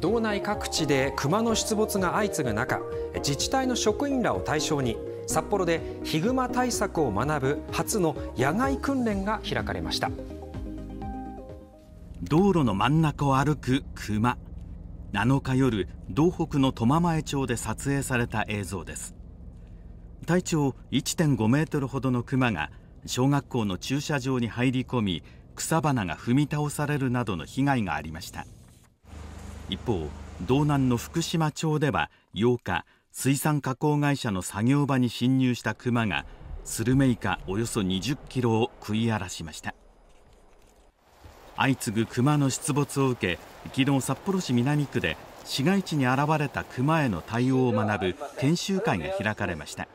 道内各地でクマの出没が相次ぐ中自治体の職員らを対象に札幌でヒグマ対策を学ぶ初の野外訓練が開かれました。道路の真ん中を歩くクマ7日夜道北の苫前町で撮影された映像です。体長1.5メートルほどのクマが小学校の駐車場に入り込み草花が踏み倒されるなどの被害がありました。一方道南の福島町では8日水産加工会社の作業場に侵入したクマがスルメイカおよそ20キロを食い荒らしました。相次ぐクマの出没を受け昨日札幌市南区で市街地に現れたクマへの対応を学ぶ研修会が開かれました。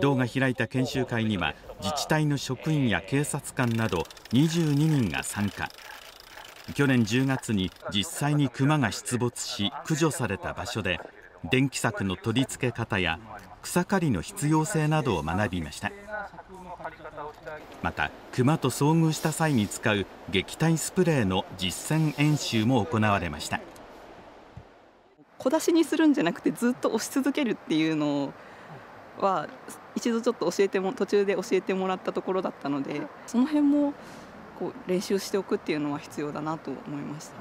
道が開いた研修会には自治体の職員や警察官など22人が参加。去年10月に実際にクマが出没し駆除された場所で電気柵の取り付け方や草刈りの必要性などを学びました。またクマと遭遇した際に使う撃退スプレーの実践演習も行われました。小出しにするんじゃなくてずっと押し続けるっていうのは一度ちょっと教えても途中で教えてもらったところだったのでその辺もこう練習しておくっていうのは必要だなと思いました。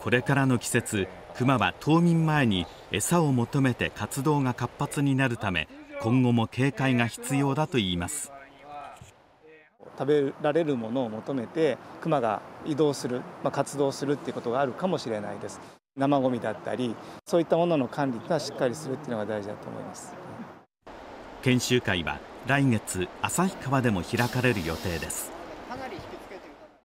これからの季節クマは冬眠前に餌を求めて活動が活発になるため今後も警戒が必要だといいます。食べられるものを求めてクマが移動する、まあ、活動するっていうことがあるかもしれないです。生ゴミだったりそういったものの管理がしっかりするっていうのが大事だと思います。研修会は来月旭川でも開かれる予定です